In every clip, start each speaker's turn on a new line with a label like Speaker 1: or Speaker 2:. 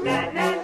Speaker 1: Los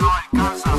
Speaker 2: like Gaza.